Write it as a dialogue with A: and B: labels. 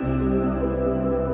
A: Música